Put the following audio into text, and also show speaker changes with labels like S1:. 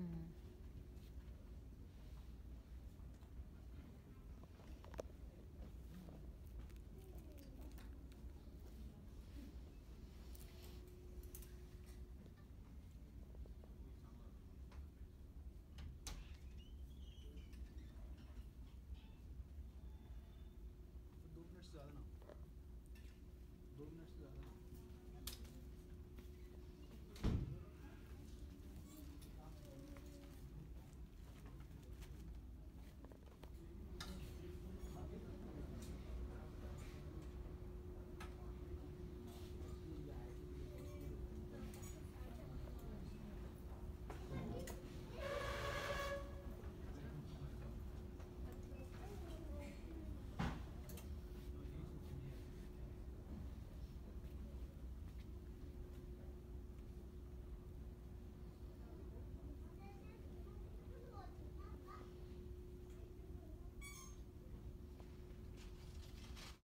S1: Mm.